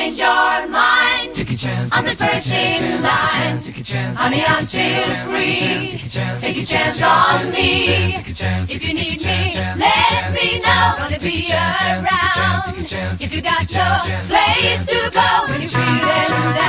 change your mind. Take a chance on the first in line. Honey, I'm still free. Take a chance on me. If you need me, let me know. Gonna be around. If you got no place to go when you're feeling down.